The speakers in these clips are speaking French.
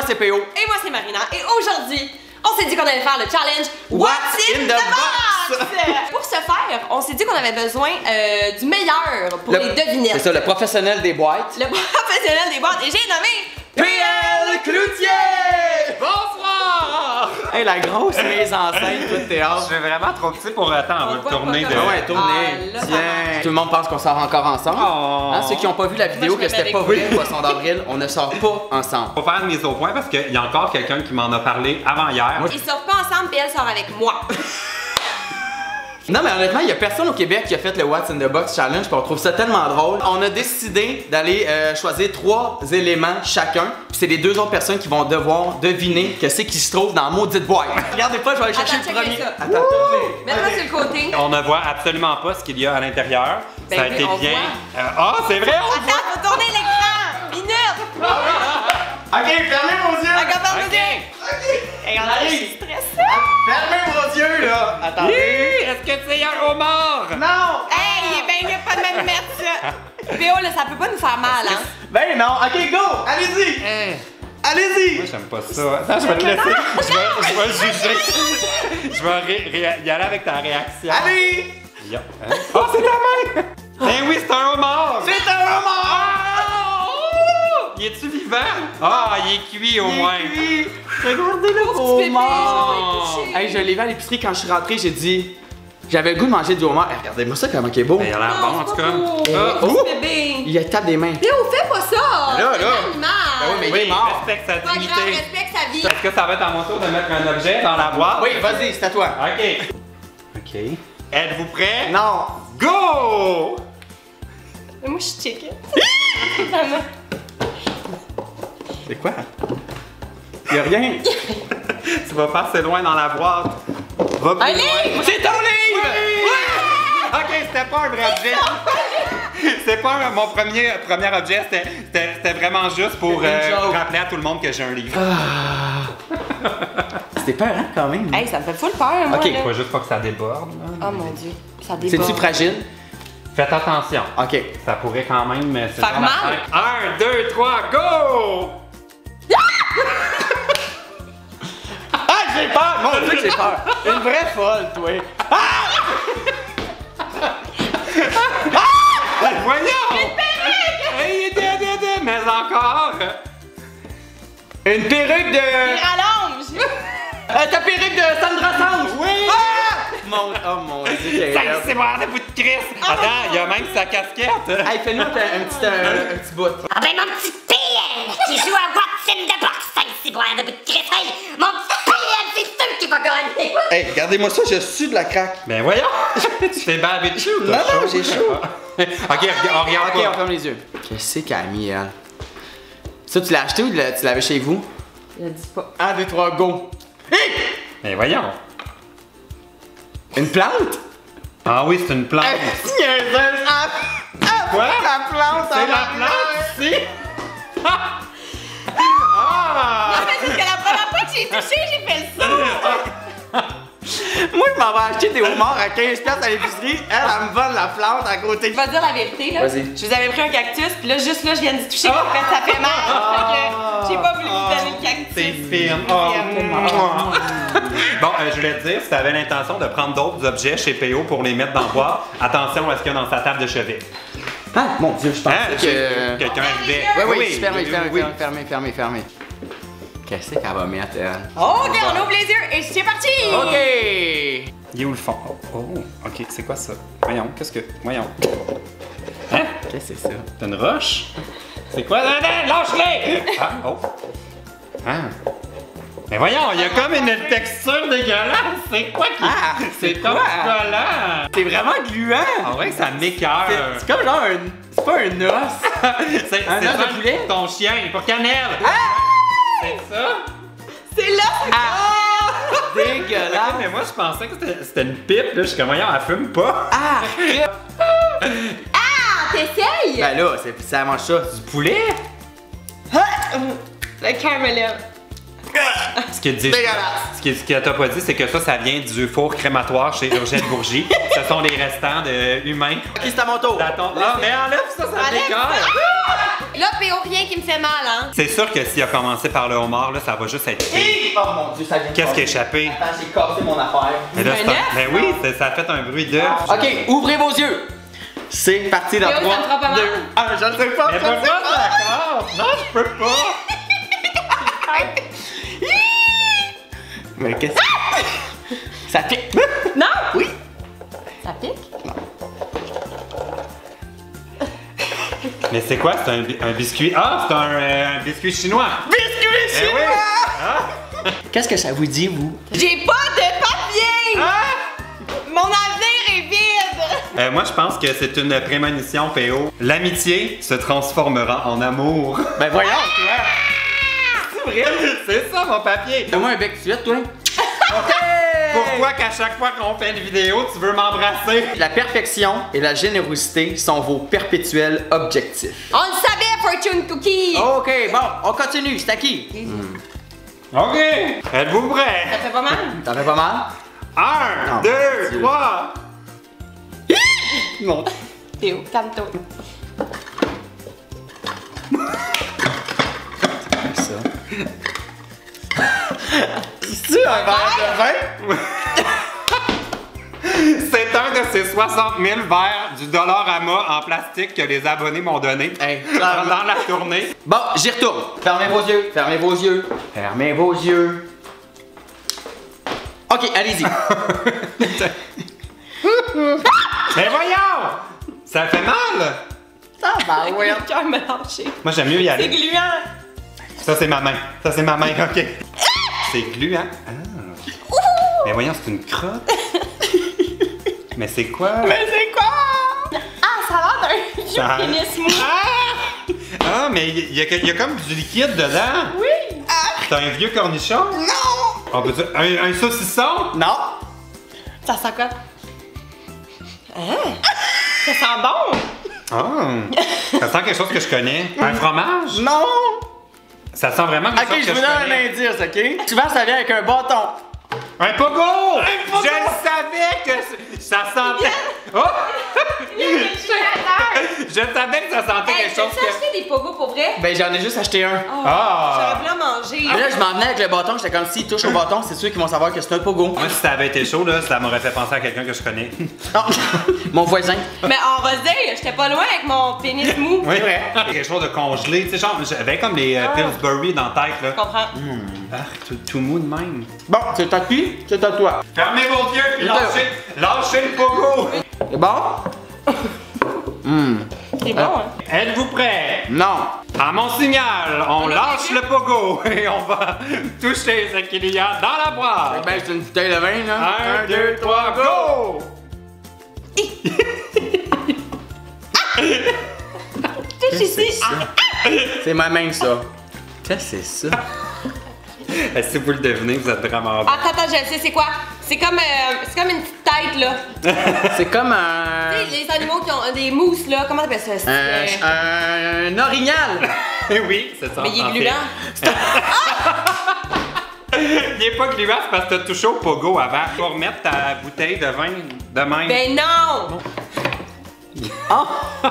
moi c'est PO. Et moi, c'est Marina. Et aujourd'hui, on s'est dit qu'on allait faire le challenge What's in the box? Pour ce faire, on s'est dit qu'on avait besoin euh, du meilleur pour les devinettes. C'est ça, le professionnel des boîtes. Le professionnel des boîtes. Et j'ai nommé PL Cloutier! Bonsoir! Hey, la grosse mise en scène, tout théâtre. Je suis vraiment trop petit pour attendre. On va tourner de. Ah ouais. Ah, ça Tiens. Tout le monde pense qu'on sort encore ensemble. Oh. Hein, ceux qui n'ont pas vu la vidéo Moi, que c'était pas vrai, le poisson d'avril, on ne sort pas ensemble. Faut faire une mise au point parce qu'il y a encore quelqu'un qui m'en a parlé avant hier. Moi, Ils sortent pas ensemble, puis elle sort avec moi. Non, mais honnêtement, il y a personne au Québec qui a fait le What's in the Box Challenge, puis on trouve ça tellement drôle. On a décidé d'aller euh, choisir trois éléments chacun, puis c'est les deux autres personnes qui vont devoir deviner que c'est qui se trouve dans la maudite boîte. Regardez pas, je vais aller chercher Attends, le premier. ça. Attends, tournez. Mets-toi sur le côté. On ne voit absolument pas ce qu'il y a à l'intérieur. Ben Ça a oui, été bien. Euh, Ah, c'est vrai! on- Attends, faut tourner l'écran. Minute. Ok, fermez vos yeux! Regarde, ferme Ok. les yeux. Regarde, je suis stressée. Fermez vos yeux, là! Attendez. Est-ce que c'est un homard? Non! Hey, ben, il a pas de même mettre ça. P.O. là, ça peut pas nous faire mal, hein? Ben non, ok, go! Allez-y! Allez-y! Moi, j'aime pas ça. Attends, je vais te laisser. Je vais, je vais juger. Je vais ré- ré- y aller avec ta réaction. Allez! Hein? Oh, c'est ta main! Eh oui, c'est un homard! C'est un homard! Oh! Il est-tu vivant? Ah, il est cuit au moins. Il va être touché. Hey, je l'ai vu à l'épicerie quand je suis rentré, j'ai dit. J'avais le goût de manger du homard. Hey, Regardez-moi ça, comment il est beau. Ben, il a l'air bon, en tout cas. Oh! Petit bébé. Il tape des mains. P.O. fais pas ça. Là, C'est là. un animal. Ben oui, mais il est Oui, mort. respecte sa Pas grave, dignité. respecte sa vie. Est-ce que ça va être à mon tour de mettre un objet dans la boîte? Oui, vas-y, c'est à toi. OK. OK. Êtes-vous prêts? Non! Go! Mais Moi, je suis chicken. C'est quoi? Y'a rien? Tu vas pas assez loin dans la boîte. Va plus Un loin. livre. C'est ton livre! Ok, c'était pas un vrai objet. C'est pas un- mon premier, premier objet, c'était- c'était c'était vraiment juste pour euh, rappeler à tout le monde que j'ai un livre. C'était peur, hein, quand même. Hey, ça me fait full peur, moi. Ok. là. Faut juste pas que ça déborde. là. Oh mon dieu, ça déborde. C'est-tu fragile? Faites attention. Ok. Ça pourrait quand même. euh, Faire mal? la- Un, deux, trois, go! J'ai peur! Mon dieu, que j'ai peur! Une vraie folle, toi! Ben, voyons! Une perruque! Hey, mais encore! Une perruque de. Rallonge. Euh, ta perruque de Sandra Sange! Oui! Ah! Mon... Oh mon dieu, c'est moi, de bout de Chris! Attends, il y a même sa casquette! Hey, fais-nous un, un petit, un, un petit bout. Ah ben mon petit PL qui joue à What's in the Box, ça ici, boire de bout de créteil. Mon petit PL, c'est sûr qui va gagner. Hey, regardez-moi ça, je suis de la craque. Ben voyons! tu fais baver dessus ou Non, non, j'ai chaud. ok, regarde, on regarde Ok, on ferme les yeux. Qu'est-ce qu'elle a mis, elle? Ça, tu l'as acheté ou tu l'avais chez vous? Je le dis pas. 1, 2, 3, go! Hey! Ben voyons! Une plante? Ah oui, c'est une plante! Ah! Ah! Quoi? La plante! c'est la plante ici! ah! En fait, c'est que la première fois que j'ai touché, j'ai fait le saut. Moi, je m'en vais acheter des homards à 15$ à l'épicerie. Elle, elle me vole la plante à côté. Je vais te dire la vérité, là. Vas-y. Je vous avais pris un cactus, puis là, juste là, je viens d'y toucher, en fait, ça fait mal. Que j'ai pas voulu vous donner le cactus. C'est fine! Oh. Bon, euh, je voulais te dire, si tu avais l'intention de prendre d'autres objets chez PO pour les mettre dans le bois, attention à ce qu'il y a dans sa table de chevet. Ah, mon dieu, je pensais Hein? que. Quelqu'un arrivait. Ouais, oui, oui, fermé, oui. fermé, fermé, fermé, fermé. Qu'est-ce qu'elle va mettre, elle? Ok, on ouvre les yeux et c'est parti! Ok! Il est où le fond? Oh, oh, ok, c'est quoi ça? Voyons, qu'est-ce que. Voyons. Hein? Qu'est-ce que c'est ça? T'as une roche? C'est quoi? Non, non, Lâche-les! Ah, oh. Ah. Mais voyons, il y a comme une texture dégueulasse. C'est quoi qui. Ah, c'est c'est comme quoi? collant. C'est vraiment gluant! Ah ouais, ça m'écoeure. C'est- C'est comme genre un. C'est pas un os! C'est Un os de poulet? Ton chien, pour cannelle. C'est ça? C'est là, c'est Ah! Ah, Dégueulasse! mais moi, je pensais que c'était- une pipe. Là, je suis comme, voyons, elle fume pas. Ah! Ah, t'essayes? Ben là, c'est ça mange ça. Du poulet? Le caramel. Ce qu'il dit, ce qu'il ce qu'il t'a pas dit, c'est que ça, ça vient du four crématoire chez Urgette Bourgie. Ce sont les restants de humains. Ok, c'est à mon tour. Attends, ah, mais enlève ça, ça décolle. Là, PO, rien qui me fait mal, hein. C'est sûr que s'il a commencé par le homard, là, ça va juste être pire. Oh mon dieu, ça vient de Qu'est-ce qui a casser. échappé? Attends, j'ai cassé mon affaire. Mais là, Un c'est un- œuf? Mais oui, ça a fait un bruit d'œuf. Ok, ouvrez vos yeux. C'est parti dans Léo, ça 3, me fera pas 2, mal. 1. Je ne sais pas. Je ne sais pas. d'accord? Non, je peux pas. Mais qu'est-ce que Ça pique. Non! Oui. Ça pique? Mais c'est quoi? C'est un, bi- un biscuit? Ah, c'est un, euh, un biscuit chinois. Biscuit Eh oui. chinois. Ah. Qu'est-ce que ça vous dit, vous? J'ai pas de papier! Ah! Mon avenir est vide! Euh, moi, je pense que c'est une prémonition, PO. L'amitié se transformera en amour. Ben voyons, toi. C'est ça, mon papier. Donne-moi un bec de suite, toi. OK! Pourquoi qu'à chaque fois qu'on fait une vidéo, tu veux m'embrasser? La perfection et la générosité sont vos perpétuels objectifs. On le savait, Fortune Cookie! OK, bon, on continue. C'est à qui? OK. Êtes-vous prêts? Ça fait pas mal? T'en fais pas mal? Un, Oh, deux, trois. Non. Théo, calme-toi. Ça. C'est un verre de vin? C'est un de ces 60 000 verres du Dollarama en plastique que les abonnés m'ont donné Hey, pendant la tournée. Bon, j'y retourne. Fermez vos yeux, fermez vos yeux, fermez vos yeux. Ok, allez-y. Mais voyons! Ça fait mal! Ah, bah, ouais. Le cœur mélangé. Moi, j'aime mieux y C'est aller. gluant! Ça, c'est ma main. Ça, c'est ma main, OK. C'est gluant. Ah. Mais voyons, c'est une crotte. Mais c'est quoi? Mais c'est quoi? Ah, ça a l'air d'un pénis mou. Ah! Ah, mais il y, a- il y a comme du liquide dedans. Oui! C'est un vieux cornichon? Non! On peut dire un, un saucisson? Non! Ça sent quoi? Hein? Ça sent bon! Ah! Ça sent quelque chose que je connais. Un fromage? Non! Ça sent vraiment Ok, je vous donne un indice, ok? Souvent, ça vient avec un bâton. Un pogo! pogo! Je savais que ça sentait. Oh! Je savais que ça sentait Hey, quelque chose t'as que. acheté des pogos pour vrai? Ben, j'en ai juste acheté un. Oh, Ah. J'aurais voulu en manger. Mais là, je m'en venais avec le bâton, j'étais comme s'ils touchent au bâton, c'est sûr qu'ils vont savoir que c'est un pogo. Moi, si ça avait été chaud, là, ça m'aurait fait penser à quelqu'un que je connais. Non. Mon voisin. Mais on va se dire, j'étais pas loin avec mon pénis mou. Oui, vrai. Quelque chose de congelé. Tu sais, genre, j'avais comme les euh, Ah. Pillsbury dans la tête, Je là. comprends. Ah, tout, tout mou de même. Bon, c'est à qui? C'est à toi. Fermez vos yeux lâchez, lâchez le pogo! C'est bon? C'est bon, hein? Êtes-vous prêts? Non. À mon signal, on lâche le pogo et on va toucher ce qu'il y a dans la boîte. Ben, c'est une bouteille de vin, là. Un, deux, trois, go! Touche ici. C'est ma main, ça. Qu'est-ce que c'est ça? Si vous le devinez, vous êtes vraiment. Attends, attends, je sais, c'est quoi? C'est comme, euh, c'est comme une petite tête, là. C'est comme Tu un. sais, les animaux qui ont des mousses, là, comment t'appelles ça? Euh, Un, un orignal. oui, c'est ça. Mais il est gluant. Il est pas gluant, c'est parce que t'as touché au pogo avant. Faut remettre ta bouteille de vin de même. Ben non! Oh. Ben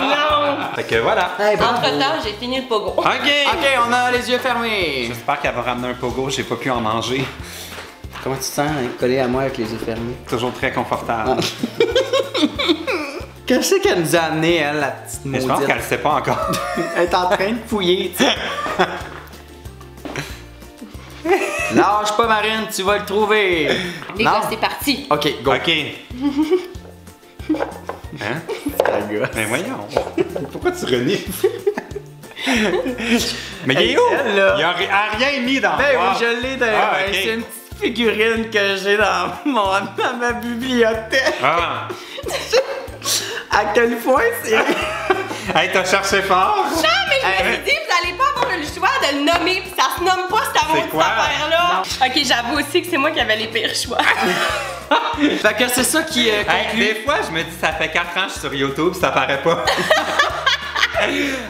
non! Fait que voilà. Hey. Entre-temps, j'ai fini le pogo. OK! Ok, on a les yeux fermés. J'espère qu'elle va ramener un pogo, j'ai pas pu en manger. Comment tu te sens, hein, collé à moi avec les yeux fermés? Toujours très confortable. Qu'est-ce qu'elle nous a amené, elle, la petite Mais je pense qu'elle le sait pas encore. Elle est en train de fouiller, tu sais. Lâche pas, Marine, tu vas le trouver. Les Non? gars, c'est parti. Ok, go. OK. Hein? Gosse. Ben voyons. Pourquoi tu renies? Mais il est où? elle, là. Il a ri- a rien mis dans Ben le oui, je l'ai dans Ah, ben, figurine que j'ai dans, mon, dans ma bibliothèque. Ah! À quel point c'est. Hey, t'as cherché fort? Non, mais je me suis dit, vous allez pas avoir le choix de le nommer, puis ça se nomme pas cette maudite quoi? affaire-là. Ok, j'avoue aussi que c'est moi qui avais les pires choix. fait que c'est ça qui euh, Hey, des fois, je me dis, ça fait 4 ans que je suis sur YouTube, ça paraît pas.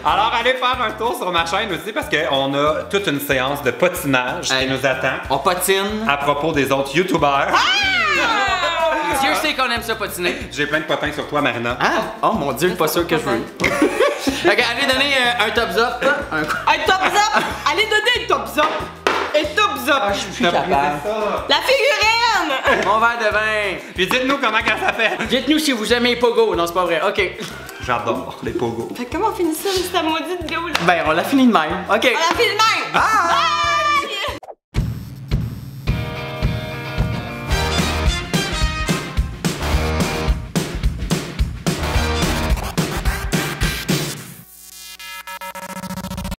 Alors, allez faire un tour sur ma chaîne aussi parce qu'on a toute une séance de patinage Hey. qui nous attend On patine. à propos des autres youtubeurs. Dieu sait qu'on aime ça patiner. J'ai plein de potins sur toi, Marina. Ah! Oh mon dieu, pas sûr que je veux. ok, allez donner euh, un thumbs up. Un... Un top up! Allez donner un top up! Un top up! Je suis capable. La figurine! Mon verre de vin. Puis dites-nous comment ça s'appelle. Dites-nous si vous aimez les Pogo. Non, c'est pas vrai. Ok. J'adore les pogos. Fait que comment on finit ça, cette maudite vidéo là? Ben, on l'a fini de même. Ok. On a fait le même! Bye!